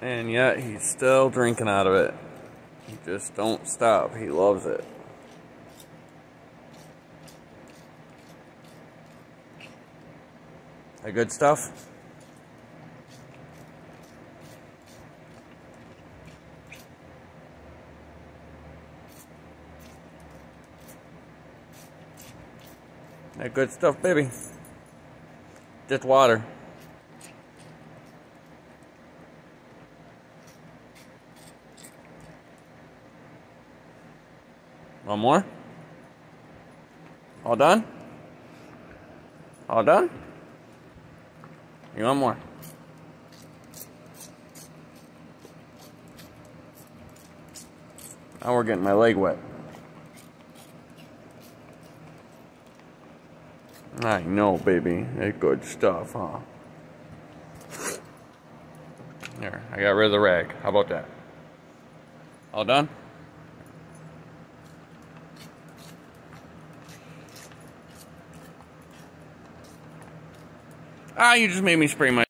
And yet he's still drinking out of it. He just don't stop. He loves it. That good stuff? That good stuff, baby. Just water. One more? All done? All done? You want more? Now we're getting my leg wet. I know, baby. It's good stuff, huh? There, I got rid of the rag. How about that? All done? Ah, you just made me spray my